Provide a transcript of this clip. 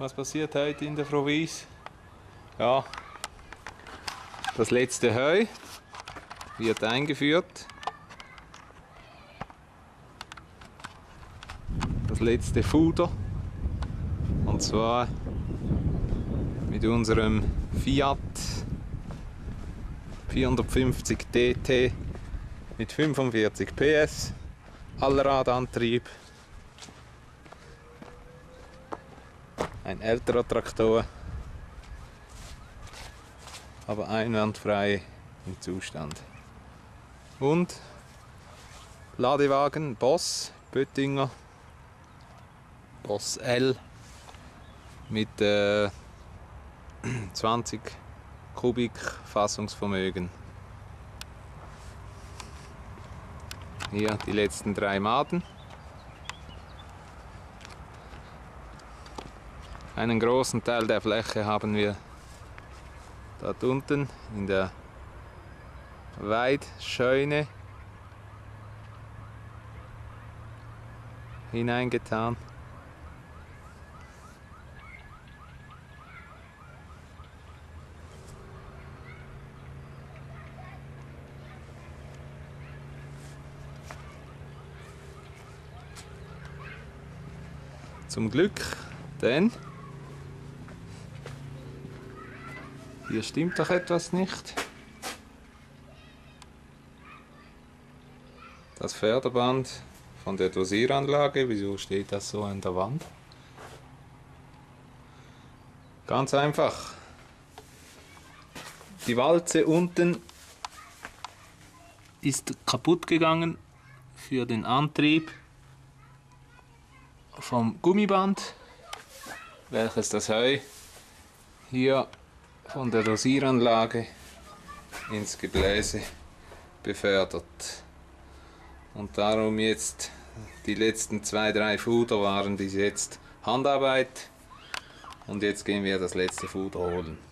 Was passiert heute in der Provinz? Ja, das letzte Heu wird eingeführt. Das letzte Fuder. Und zwar mit unserem Fiat 450 DT mit 45 PS, Allradantrieb. Ein älterer Traktor, aber einwandfrei im Zustand. Und Ladewagen Boss Böttinger Boss L mit äh, 20 Kubik Fassungsvermögen. Hier die letzten drei Maden. Einen großen Teil der Fläche haben wir dort unten in der Weidscheune hineingetan. Zum Glück, denn hier stimmt doch etwas nicht. Das Förderband von der Dosieranlage, wieso steht das so an der Wand? Ganz einfach. Die Walze unten ist kaputt gegangen für den Antrieb vom Gummiband, welches das Heu hier von der Dosieranlage ins Gebläse befördert. Und darum jetzt die letzten zwei, drei Fuder waren bis jetzt Handarbeit und jetzt gehen wir das letzte Fuder holen.